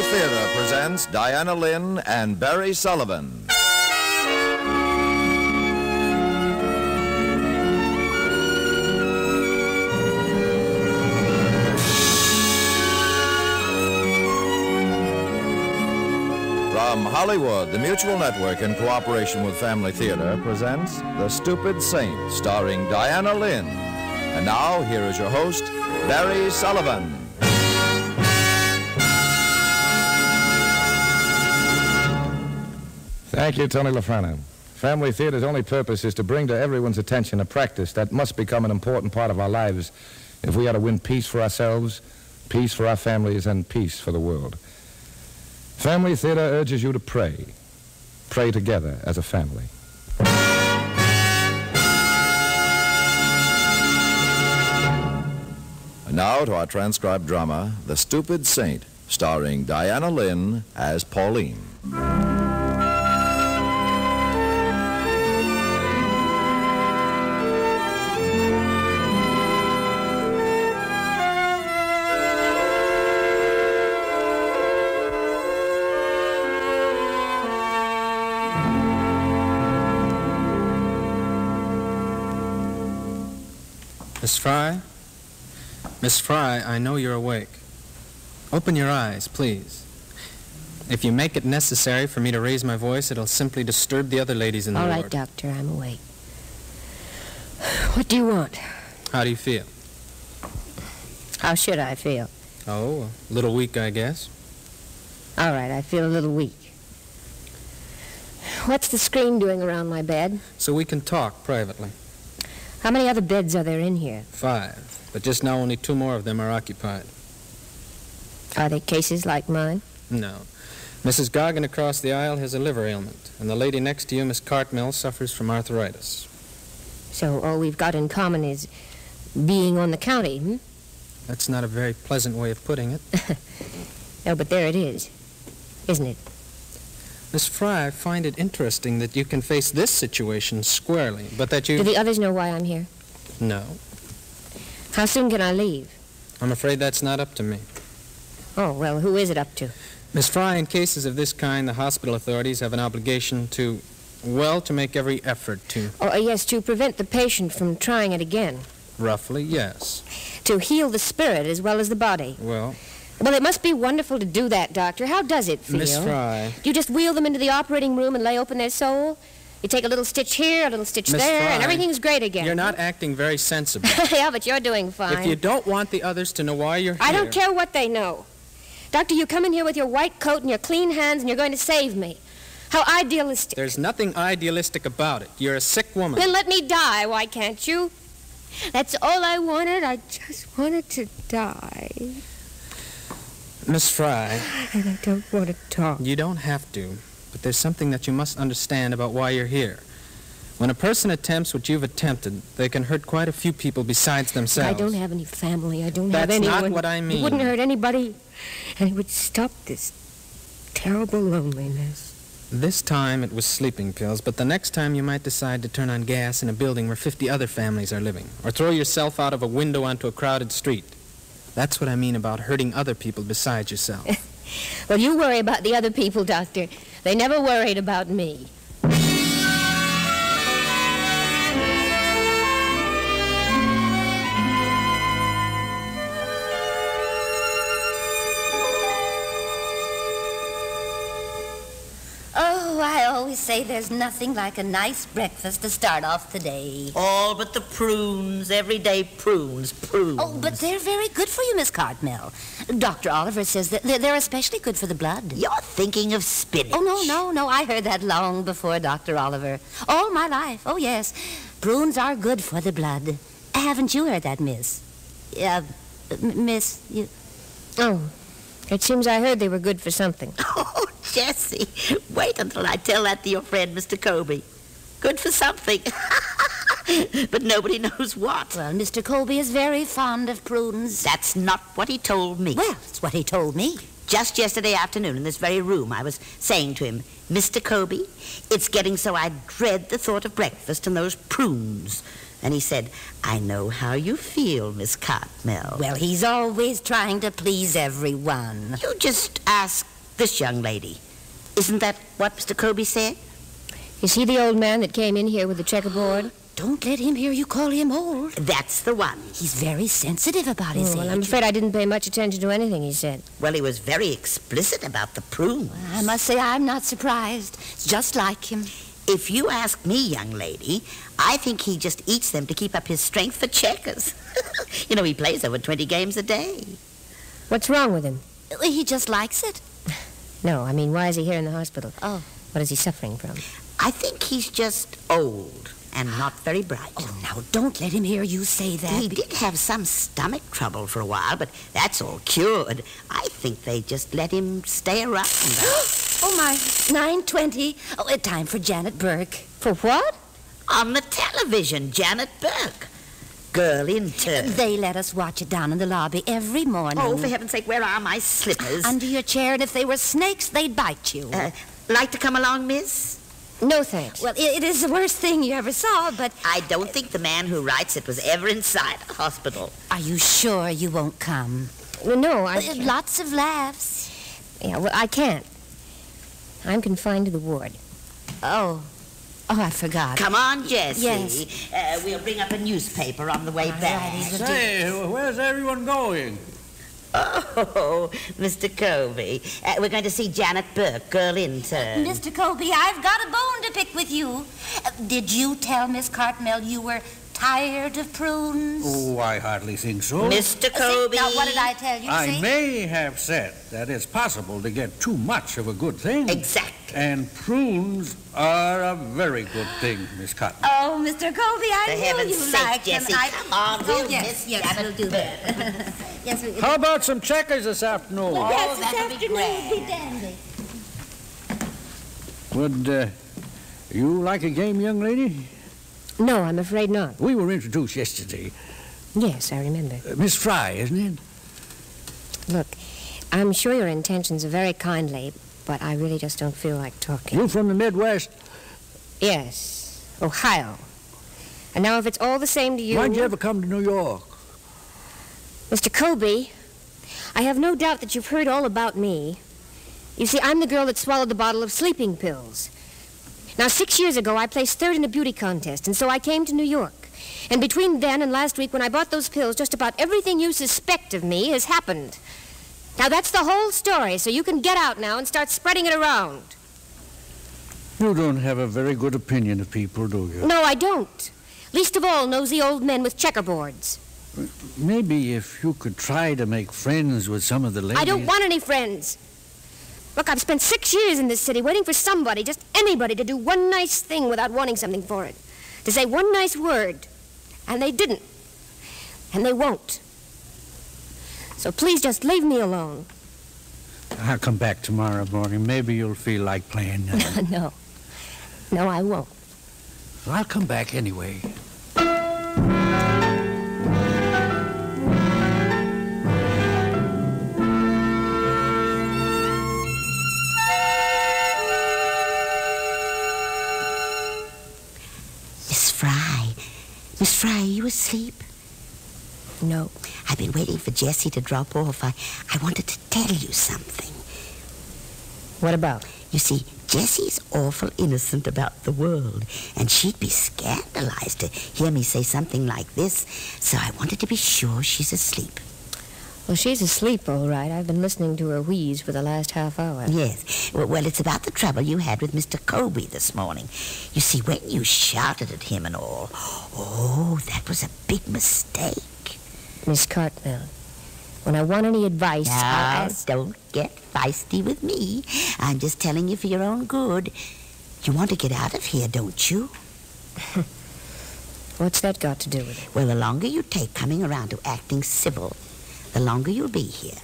Family Theater presents Diana Lynn and Barry Sullivan. From Hollywood, the Mutual Network, in cooperation with Family Theater, presents The Stupid Saint, starring Diana Lynn. And now, here is your host, Barry Sullivan. Thank you, Tony La Frano. Family Theater's only purpose is to bring to everyone's attention a practice that must become an important part of our lives if we are to win peace for ourselves, peace for our families, and peace for the world. Family Theater urges you to pray. Pray together as a family. And now to our transcribed drama, The Stupid Saint, starring Diana Lynn as Pauline. Miss Fry, I know you're awake. Open your eyes, please. If you make it necessary for me to raise my voice, it'll simply disturb the other ladies in the All ward. right, Doctor, I'm awake. What do you want? How do you feel? How should I feel? Oh, a little weak, I guess. All right, I feel a little weak. What's the screen doing around my bed? So we can talk privately. How many other beds are there in here? Five. But just now only two more of them are occupied. Are they cases like mine? No. Mrs. Goggin across the aisle has a liver ailment, and the lady next to you, Miss Cartmel, suffers from arthritis. So all we've got in common is being on the county, hmm? That's not a very pleasant way of putting it. No, but there it is, isn't it? Miss Fry, I find it interesting that you can face this situation squarely, but that you... Do the others know why I'm here? No. How soon can I leave? I'm afraid that's not up to me. Oh, well, who is it up to? Miss Fry, in cases of this kind, the hospital authorities have an obligation to, well, to make every effort to, Oh, uh, yes, to prevent the patient from trying it again. roughly, yes. To heal the spirit as well as the body. Well, Well, it must be wonderful to do that, Doctor. How does it feel? Miss Fry, You just wheel them into the operating room and lay open their soul? You take a little stitch here, a little stitch Miss there, and everything's great again. you're not acting very sensible. yeah, but you're doing fine. if you don't want the others to know why you're here... I don't care what they know. Doctor, you come in here with your white coat and your clean hands, and you're going to save me. How idealistic. There's nothing idealistic about it. You're a sick woman. Then let me die, why can't you? That's all I wanted. I just wanted to die. Miss Fry, And I don't want to talk. you don't have to, but there's something that you must understand about why you're here. When a person attempts what you've attempted, they can hurt quite a few people besides themselves. I don't have any family. I don't have any. That's not what I mean. It wouldn't hurt anybody, and it would stop this terrible loneliness. This time it was sleeping pills, but the next time you might decide to turn on gas in a building where 50 other families are living, or throw yourself out of a window onto a crowded street. That's what I mean about hurting other people besides yourself. Well, you worry about the other people, Doctor. They never worried about me. Say there's nothing like a nice breakfast to start off the day. All but the prunes, everyday prunes, prunes. Oh, but they're very good for you, Miss Cartmel. Dr. Oliver says that they're, they're especially good for the blood. You're thinking of spinach. Oh, no, no, no. I heard that long before Dr. Oliver. All my life. Oh, yes. Prunes are good for the blood. Haven't you heard that, miss? Uh, miss, you... Oh, it seems I heard they were good for something. Jessie, wait until I tell that to your friend, Mr. Colby. Good for something. but nobody knows what. Well, Mr. Colby is very fond of prunes. That's not what he told me. Well, it's what he told me. Just yesterday afternoon in this very room, I was saying to him, Mr. Colby, it's getting so I dread the thought of breakfast and those prunes. And he said, I know how you feel, Miss Cartmel. Well, he's always trying to please everyone. you just ask this young lady. Isn't that what Mr. Colby said? Is he the old man that came in here with the checkerboard? Don't let him hear you call him old. That's the one. He's very sensitive about his Oh, well, age. I'm afraid I didn't pay much attention to anything he said. Well, he was very explicit about the prunes. I must say I'm not surprised. It's just like him. If you ask me, young lady, I think he just eats them to keep up his strength for checkers. you know, he plays over 20 games a day. What's wrong with him? He just likes it. No, I mean, why is he here in the hospital? Oh. What is he suffering from? I think he's just old and not very bright. Oh, now don't let him hear you say that. He did have some stomach trouble for a while, but that's all cured. I think they just let him stay around. Oh, my. 9.20. Oh, time for Janet Burke. For what? On the television, Janet Burke. Girl intern. They let us watch it down in the lobby every morning. Oh, for heaven's sake, where are my slippers? Under your chair, and if they were snakes, they'd bite you. Uh, like to come along, miss? No, thanks. well, it, is the worst thing you ever saw, but I don't think the man who writes it was ever inside a hospital. are you sure you won't come? no, I. Uh, Lots of laughs. Yeah, well, I can't. I'm confined to the ward. Oh. Oh, I forgot. Come on, Jessie. Yes. Uh, we'll bring up a newspaper on the way All back. righty, Say, where's everyone going? Oh, Mr. Colby. Uh, we're going to see Janet Burke, girl intern. Mr. Colby, I've got a bone to pick with you. Uh, did you tell Miss Cartmel you were tired of prunes? Oh, I hardly think so. Mr. Uh, see, Now, what did I tell you? I see? may have said that it's possible to get too much of a good thing. Exactly. And prunes are a very good thing, Miss Cotton. Oh, Mr. Colby, I For knew heaven's you sake, liked him. Jessie, I... come on, Oh, we'll yes, miss yes, Janet we'll do that. yes, we... How about some checkers this afternoon? yes, would this afternoon will be dandy. Would uh, you like a game, young lady? No, I'm afraid not. We were introduced yesterday. Yes, I remember. Uh, Miss Fry, isn't it? Look, I'm sure your intentions are very kindly, but I really just don't feel like talking. You from the Midwest? Yes, Ohio. And now, if it's all the same to you. Why'd you ever come to New York? Mr. Colby, I have no doubt that you've heard all about me. You see, I'm the girl that swallowed the bottle of sleeping pills. Now, six years ago, I placed third in a beauty contest, and so I came to New York. And between then and last week, when I bought those pills, just about everything you suspect of me has happened. Now, that's the whole story, so you can get out now and start spreading it around. You don't have a very good opinion of people, do you? No, I don't. Least of all, nosy old men with checkerboards. Maybe if you could try to make friends with some of the ladies. I don't want any friends. Look, I've spent six years in this city waiting for somebody, just anybody, to do one nice thing without wanting something for it. To say one nice word. And they didn't. And they won't. So please just leave me alone. I'll come back tomorrow morning. Maybe you'll feel like playing. uh, no. No, I won't. I'll come back anyway. For Jessie to drop off. I, I wanted to tell you something. What about? You see, Jessie's awful innocent about the world, and she'd be scandalized to hear me say something like this, so I wanted to be sure she's asleep. Well, she's asleep, all right. I've been listening to her wheeze for the last half hour. Yes. Well, well, it's about the trouble you had with Mr. Colby this morning. You see, when you shouted at him and all, oh, that was a big mistake. Miss Cartmel, when I want any advice, I'll ask. don't get feisty with me. I'm just telling you for your own good. You want to get out of here, don't you? What's that got to do with it? Well, the longer you take coming around to acting civil, the longer you'll be here.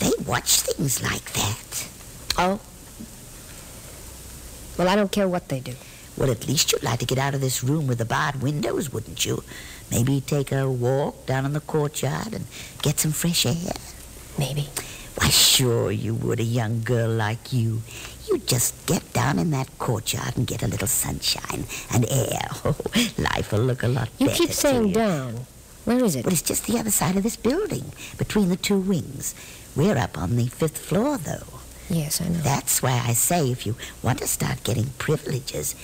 They watch things like that. Oh? Well, I don't care what they do. Well, at least you'd like to get out of this room with the barred windows, wouldn't you? Maybe take a walk down in the courtyard and get some fresh air. Maybe. Why, sure you would, a young girl like you. You just get down in that courtyard and get a little sunshine and air. Oh, life will look a lot better. You better keep to saying you. down. Where is it? Well, it's just the other side of this building, between the two wings. We're up on the fifth floor, though. Yes, I know. That's why I say if you want to start getting privileges,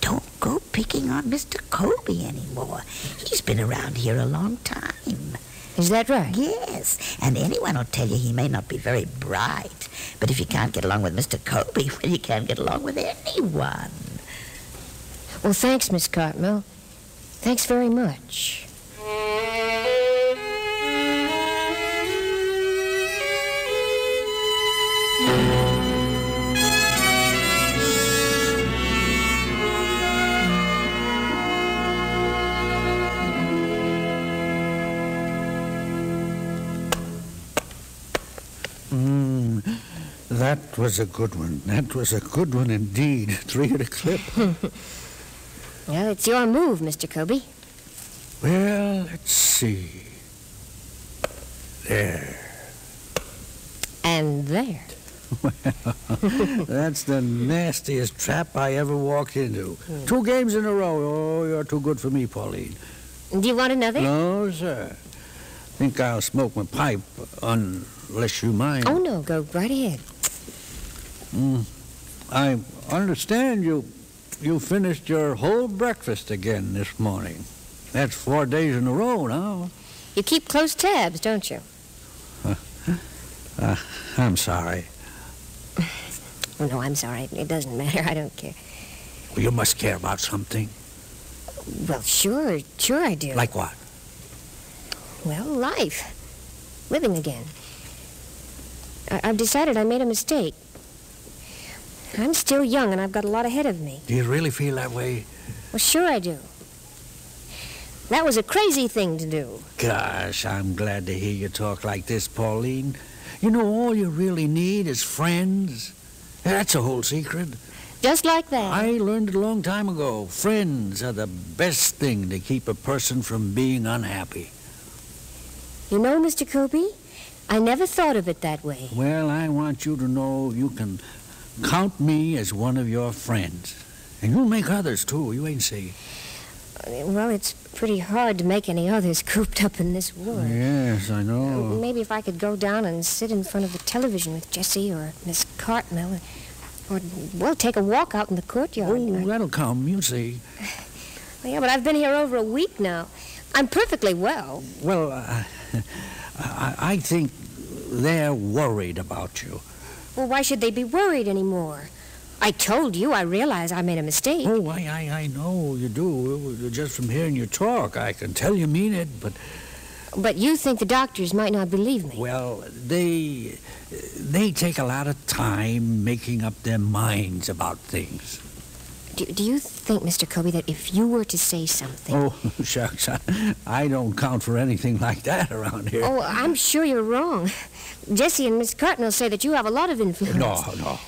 don't go picking on Mr. Colby anymore. He's been around here a long time. Is that right? Yes, and anyone will tell you he may not be very bright, but if you can't get along with Mr. Colby, well, you can't get along with anyone. Well, thanks, Miss Cartmel. Thanks very much. that was a good one. That was a good one indeed. Three at a clip. Well, it's your move, Mr. Colby. well, let's see. There. And there. Well, that's the nastiest trap I ever walked into. Hmm. Two games in a row. Oh, you're too good for me, Pauline. Do you want another? No, sir. I think I'll smoke my pipe unless you mind. Oh, no, go right ahead. Mm. I understand you you finished your whole breakfast again this morning. That's four days in a row now. You keep close tabs, don't you? Uh, I'm sorry. Oh, no, I'm sorry. It doesn't matter. I don't care. You must care about something. Well, sure, sure I do. Like what? Well, life. Living again. I- I've decided I made a mistake. I'm still young and I've got a lot ahead of me. Do you really feel that way? Well, sure I do. That was a crazy thing to do. Gosh, I'm glad to hear you talk like this, Pauline. You know, all you really need is friends. That's a whole secret. Just like that. I learned it a long time ago. Friends are the best thing to keep a person from being unhappy. You know, Mr. Colby, I never thought of it that way. Well, I want you to know you can count me as one of your friends. And you'll make others, too, you ain't see. Well, it's pretty hard to make any others cooped up in this war. Yes, I know. Maybe if I could go down and sit in front of the television with Jessie or Miss Cartmel, or, well, take a walk out in the courtyard. Oh, that'll come, you'll see. Well, yeah, but I've been here over a week now. I'm perfectly well. Well, uh, I, I think they're worried about you. Well, why should they be worried anymore? I told you I realize I made a mistake. Oh, I, I, I know you do. Just from hearing you talk, I can tell you mean it, but, But you think the doctors might not believe me. well, they, they take a lot of time making up their minds about things. Do, do you think, Mr. Colby, that if you were to say something... Oh, shucks, I, I don't count for anything like that around here. Oh, I'm sure you're wrong. Jessie and Miss Cartmel say that you have a lot of influence. No, no.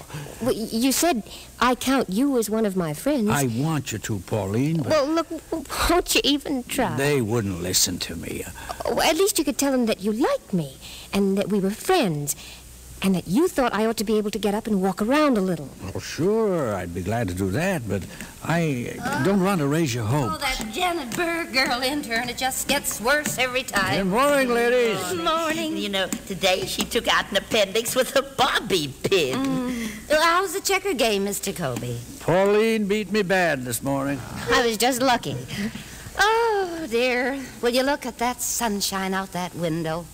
Well, you said I count you as one of my friends. I want you to, Pauline, but Well, look, won't you even try? they wouldn't listen to me. Oh, at least you could tell them that you liked me, and that we were friends, and that you thought I ought to be able to get up and walk around a little. Oh, sure, I'd be glad to do that, but I don't want to raise your hopes. Oh, hopes. that Janet Burke girl intern, it just gets worse every time. Good morning, ladies. Good morning. You know, today she took out an appendix with a bobby pin. Mm. Well, how's the checker game, Mr. Colby? Pauline beat me bad this morning. I was just lucky. Oh, dear. Will you look at that sunshine out that window?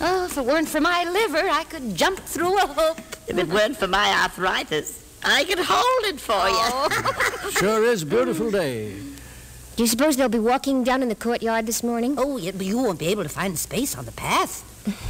Oh, if it weren't for my liver, I could jump through a hoop. If it weren't for my arthritis, I could hold it for you. Oh. Sure is a beautiful day. Do you suppose they'll be walking down in the courtyard this morning? Oh, yeah, but you won't be able to find space on the path.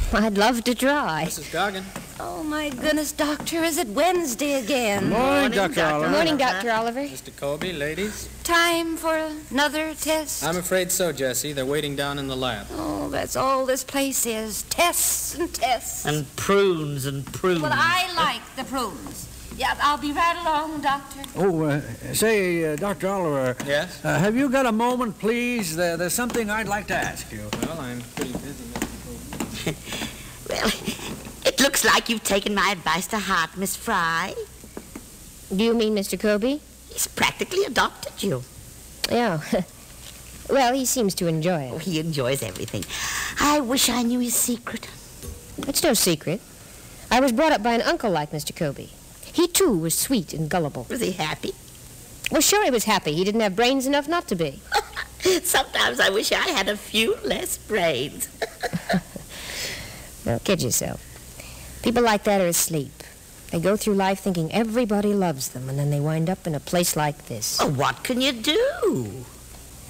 I'd love to try. Mrs. Goggin. Oh, my goodness, Doctor, is it Wednesday again? Good Morning, Dr. Doctor. Oliver. Morning, Dr. Oliver. Mr. Colby, ladies. Time for another test? I'm afraid so, Jessie. They're waiting down in the lab. Oh, that's all this place is. Tests and tests. and prunes and prunes. Well, I like the prunes. Yeah, I'll be right along, Doctor. Oh, uh, say, uh, Dr. Oliver, Yes? uh, have you got a moment, please? There, there's something I'd like to ask you. Well, I'm pretty busy, Mr. Colby. Well, it looks like you've taken my advice to heart, Miss Fry. Do you mean Mr. Colby? He's practically adopted you. Yeah. Oh. well, he seems to enjoy Oh, it. he enjoys everything. I wish I knew his secret. It's no secret. I was brought up by an uncle like Mr. Colby. He, too, was sweet and gullible. Was he happy? Well, sure, he was happy. He didn't have brains enough not to be. Sometimes I wish I had a few less brains. Don't kid yourself. People like that are asleep. They go through life thinking everybody loves them, and then they wind up in a place like this. Well, what can you do?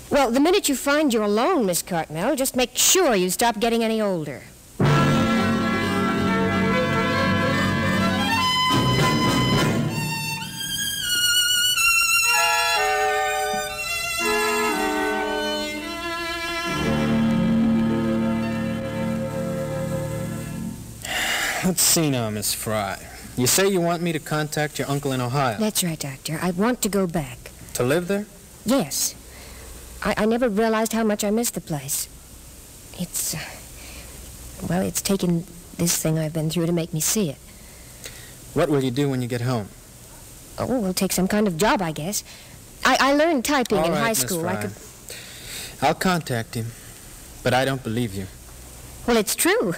Well, the minute you find you're alone, Miss Cartmel, just make sure you stop getting any older. Now, Miss Fry. You say you want me to contact your uncle in Ohio. That's right, Doctor. I want to go back. To live there? Yes. I, I never realized how much I missed the place. It's, uh, well, it's taken this thing I've been through to make me see it. What will you do when you get home? Oh, we'll take some kind of job, I guess. I, I learned typing All in right, high school. I Fry. could. I'll contact him, but I don't believe you. Well, it's true.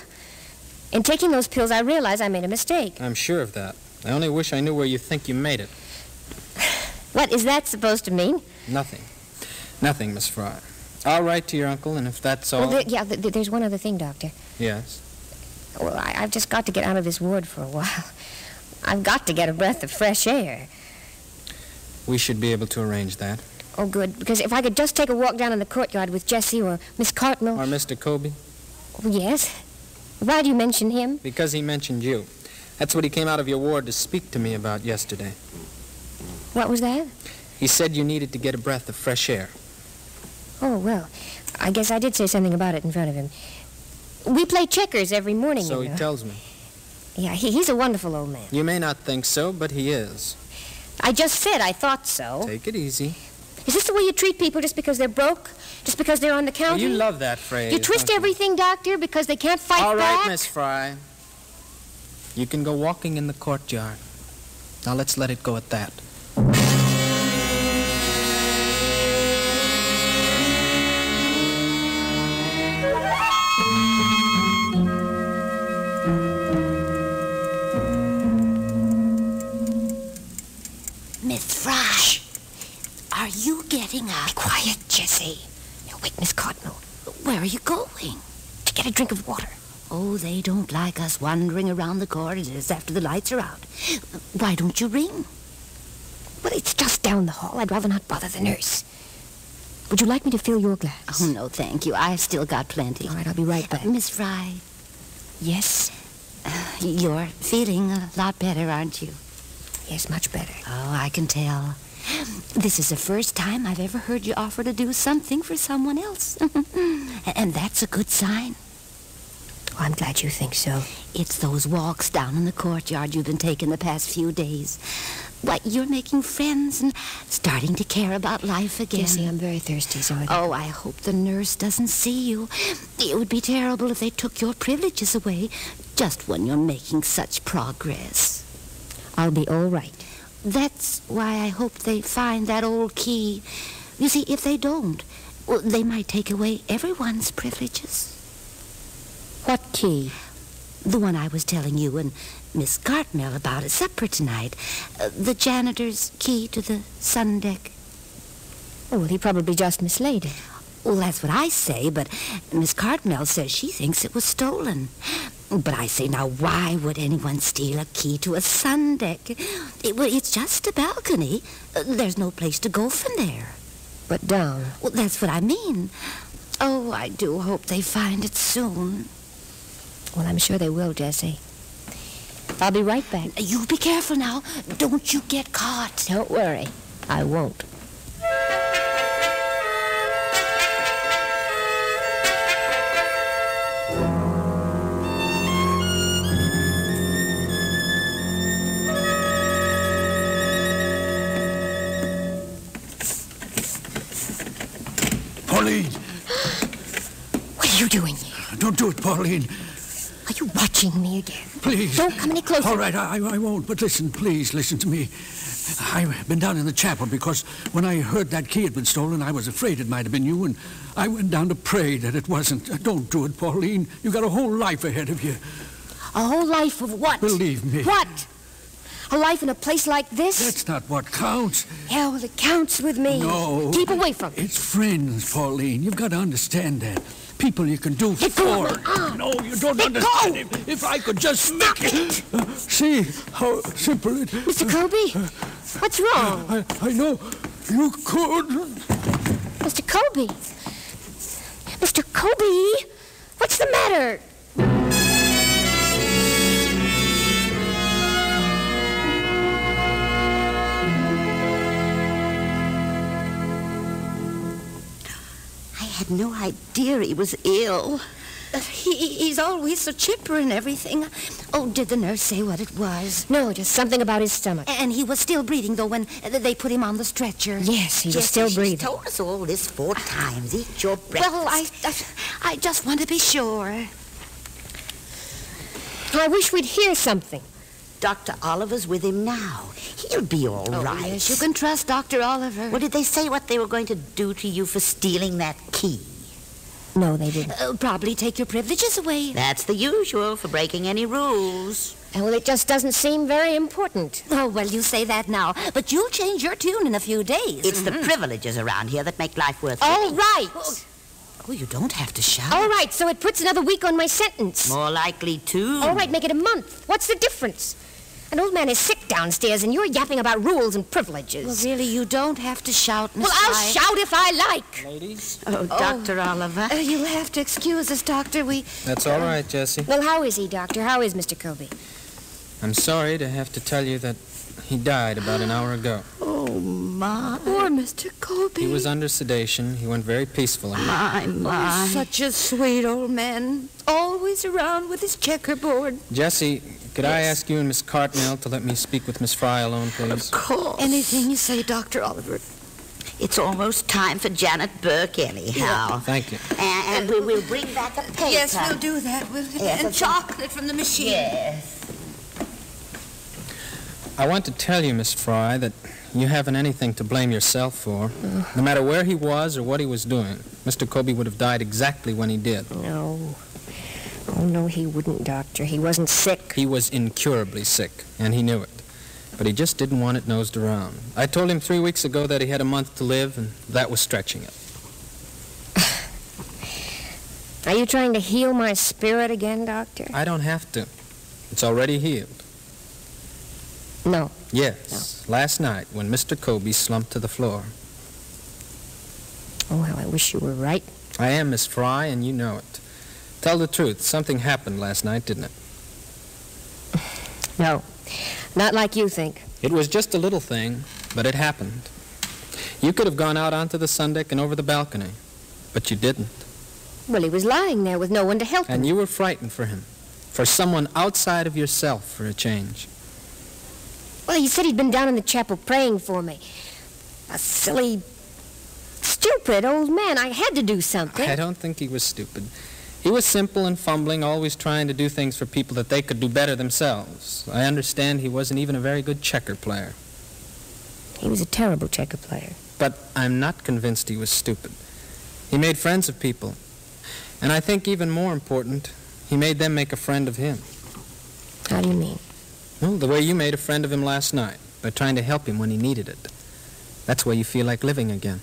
In taking those pills, I realized I made a mistake. I'm sure of that. I only wish I knew where you think you made it. What is that supposed to mean? Nothing. Nothing, Miss Fry. I'll write to your uncle, and if that's all... Well, there, yeah, th- th- there's one other thing, Doctor. Yes. Well, I, I've just got to get out of this ward for a while. I've got to get a breath of fresh air. We should be able to arrange that. Oh, good. Because if I could just take a walk down in the courtyard with Jessie or Miss Cartmel. Or Mr. Colby, Oh, yes. Why do you mention him? because he mentioned you. That's what he came out of your ward to speak to me about yesterday. What was that? He said you needed to get a breath of fresh air. Oh, well, I guess I did say something about it in front of him. We play checkers every morning, So you he tells me. yeah, he, he's a wonderful old man. You may not think so, but he is. I just said I thought so. Take it easy. Is this the way you treat people just because they're broke? Just because they're on the Oh, counter? you love that phrase. You twist don't everything, Doctor, because they can't fight back. All right, back? Miss Fry. You can go walking in the courtyard. Now let's let it go at that. Getting up? Be quiet, Jessie. Now, wait, Miss Cartmel. Where are you going? To get a drink of water. Oh, they don't like us wandering around the corridors after the lights are out. Why don't you ring? Well, it's just down the hall. I'd rather not bother the nurse. Would you like me to fill your glass? Oh, no, thank you. I've still got plenty. All right, I'll be right back. Miss Fry, Yes? Uh, you're feeling a lot better, aren't you? Yes, much better. Oh, I can tell. This is the first time I've ever heard you offer to do something for someone else. and that's a good sign. Oh, I'm glad you think so. It's those walks down in the courtyard you've been taking the past few days. Why, you're making friends and starting to care about life again. Jessie, I'm very thirsty, so I... Oh, I hope the nurse doesn't see you. It would be terrible if they took your privileges away just when you're making such progress. I'll be all right. That's why I hope they find that old key. You see, if they don't, well, they might take away everyone's privileges. What key? The one I was telling you and Miss Cartmel about at supper tonight. Uh, the janitor's key to the sun deck. Oh, well, he probably just mislaid it. Well, that's what I say, but Miss Cartmel says she thinks it was stolen. But I say, now, why would anyone steal a key to a sun deck? It, well, it's just a balcony. There's no place to go from there. But down. Well, that's what I mean. Oh, I do hope they find it soon. Well, I'm sure they will, Jessie. I'll be right back. You be careful now. Don't you get caught. Don't worry. I won't. Pauline. Are you watching me again? Please. Don't come any closer. All right, I, I won't. But listen, please, listen to me. I've been down in the chapel because when I heard that key had been stolen, I was afraid it might have been you, and I went down to pray that it wasn't. Uh, Don't do it, Pauline. You've got a whole life ahead of you. A whole life of what? Believe me. What? A life in a place like this? That's not what counts. Yeah, well, it counts with me. No. Keep away from it. It's friends, Pauline. You've got to understand that. People you can do go for. No, you don't Let understand. go. If, if I could just make it. Uh, see how simple it is. Mr. Colby, what's wrong? I, I know you could. Mr. Colby. Mr. Colby, what's the matter? Had no idea he was ill. Uh, He, he's always so chipper and everything. Oh, did the nurse say what it was? No, just something about his stomach. And he was still breathing, though, when they put him on the stretcher. Yes, he was Jessie, still she's breathing. told us all this four times. Eat your breakfast. Well, I, I, I just want to be sure. I wish we'd hear something. Dr. Oliver's with him now. He'll be all right. Oh, yes, you can trust Dr. Oliver. Well, did they say what they were going to do to you for stealing that key? No, they didn't. Uh, probably take your privileges away. That's the usual for breaking any rules. Well, it just doesn't seem very important. Oh, well, you say that now, but you'll change your tune in a few days. It's the privileges around here that make life worth All living. right. Oh, you don't have to shout. All right, so it puts another week on my sentence. More likely to. All right, make it a month. What's the difference? An old man is sick downstairs, and you're yapping about rules and privileges. Well, really, you don't have to shout, Miss Well, I'll Fry. shout if I like. Ladies? Oh, Dr. Oliver. Uh, you'll have to excuse us, Doctor. We... That's all right, Jessie. Well, how is he, Doctor? How is Mr. Colby? I'm sorry to have to tell you that he died about an hour ago. Oh, my, Poor Mr. Colby. He was under sedation. He went very peacefully. my, my. Such a sweet old man. Always around with his checkerboard. Jessie, could I ask you and Miss Cartmel to let me speak with Miss Fry alone, please? Of course. Anything you say, Dr. Oliver. It's almost time for Janet Burke, anyhow. Thank you. And, and we will bring back a paper. Yes, we'll do that. We'll, Yes, and chocolate from the machine. Yes. I want to tell you, Miss Fry, that you haven't anything to blame yourself for. No matter where he was or what he was doing, Mr. Colby would have died exactly when he did. No. Oh, no, he wouldn't, Doctor. He wasn't sick. He was incurably sick, and he knew it. But he just didn't want it nosed around. I told him three weeks ago that he had a month to live, and that was stretching it. Are you trying to heal my spirit again, Doctor? I don't have to. It's already healed. No. Yes. Last night, when Mr. Colby slumped to the floor. Oh, how I wish you were right. I am Miss Fry, and you know it. Tell the truth. Something happened last night, didn't it? No. Not like you think. It was just a little thing, but it happened. You could have gone out onto the sun deck and over the balcony, but you didn't. Well, he was lying there with no one to help him. And you were frightened for him, for someone outside of yourself for a change. Well, he said he'd been down in the chapel praying for me. A silly, stupid old man. I had to do something. I don't think he was stupid. He was simple and fumbling, always trying to do things for people that they could do better themselves. I understand he wasn't even a very good checker player. He was a terrible checker player. But I'm not convinced he was stupid. He made friends of people. And I think even more important, he made them make a friend of him. How do you mean? Well, the way you made a friend of him last night, by trying to help him when he needed it. That's why you feel like living again.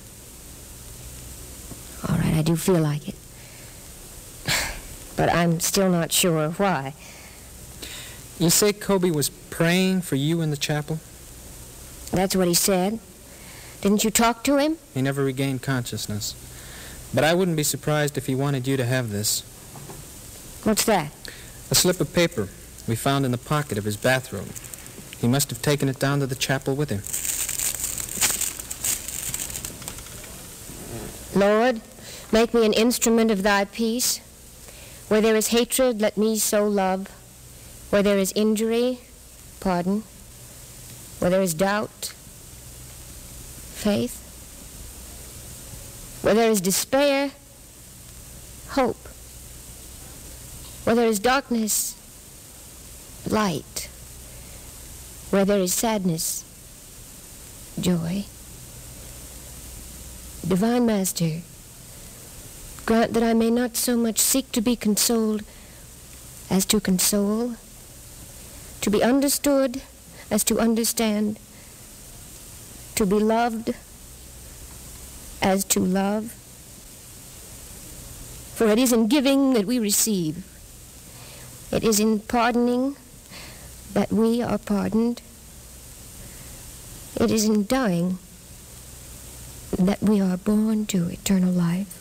All right, I do feel like it. But I'm still not sure why. You say Colby was praying for you in the chapel? That's what he said. Didn't you talk to him? He never regained consciousness. But I wouldn't be surprised if he wanted you to have this. What's that? A slip of paper we found in the pocket of his bathrobe. He must have taken it down to the chapel with him. Lord, make me an instrument of thy peace. Where there is hatred, let me sow love. Where there is injury, pardon. Where there is doubt, faith. Where there is despair, hope. Where there is darkness, light. Where there is sadness, joy. Divine Master, grant that I may not so much seek to be consoled as to console, to be understood as to understand, to be loved as to love. For it is in giving that we receive. It is in pardoning that we are pardoned. It is in dying that we are born to eternal life.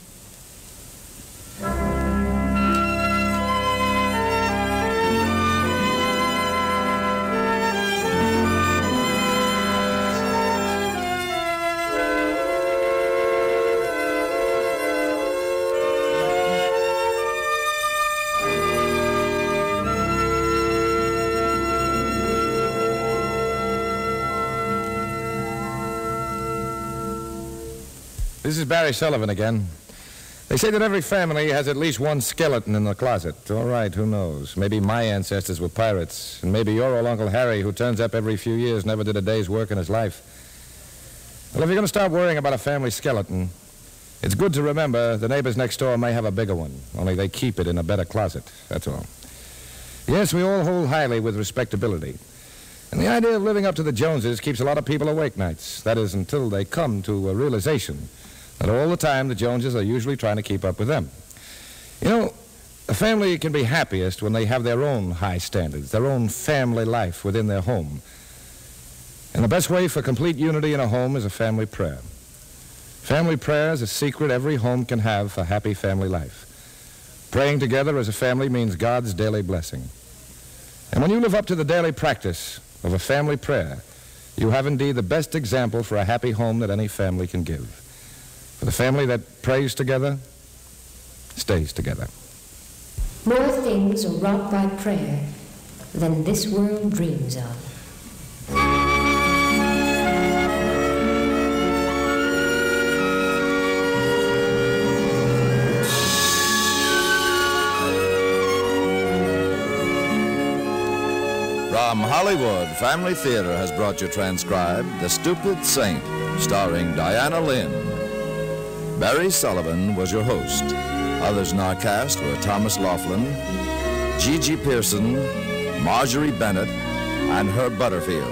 This is Barry Sullivan again. They say that every family has at least one skeleton in the closet. All right, who knows? Maybe my ancestors were pirates, and maybe your old Uncle Harry, who turns up every few years, never did a day's work in his life. Well, if you're going to start worrying about a family skeleton, it's good to remember the neighbors next door may have a bigger one, only they keep it in a better closet. That's all. Yes, we all hold highly with respectability. And the idea of living up to the Joneses keeps a lot of people awake nights. That is, until they come to a realization that all the time the Joneses are usually trying to keep up with them. You know, a family can be happiest when they have their own high standards, their own family life within their home. And the best way for complete unity in a home is a family prayer. Family prayer is a secret every home can have for happy family life. Praying together as a family means God's daily blessing. And when you live up to the daily practice of a family prayer, you have indeed the best example for a happy home that any family can give. For the family that prays together stays together. More things are wrought by prayer than this world dreams of. From Hollywood, Family Theater has brought you transcribed The Stupid Saint, starring Diana Lynn. Barry Sullivan was your host. Others in our cast were Thomas Laughlin, GeGe Pearson, Marjorie Bennett, and Herb Butterfield.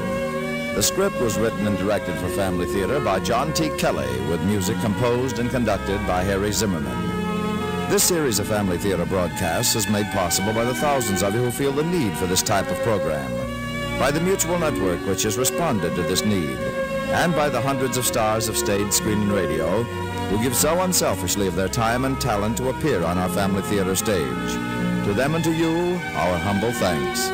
The script was written and directed for Family Theater by John T. Kelly, with music composed and conducted by Harry Zimmerman. This series of Family Theater broadcasts is made possible by the thousands of you who feel the need for this type of program, by the Mutual Network, which has responded to this need, and by the hundreds of stars of stage, screen, and radio who give so unselfishly of their time and talent to appear on our Family Theater stage. To them and to you, our humble thanks.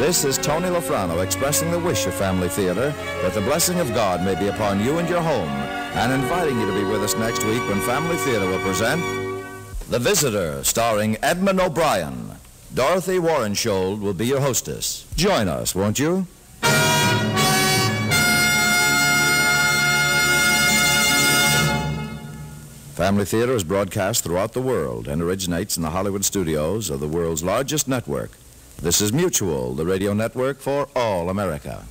This is Tony La Frano expressing the wish of Family Theater that the blessing of God may be upon you and your home, and inviting you to be with us next week when Family Theater will present The Visitor, starring Edmund O'Brien. Dorothy Warenskjold will be your hostess. Join us, won't you? Family Theater is broadcast throughout the world and originates in the Hollywood studios of the world's largest network. This is Mutual, the radio network for all America.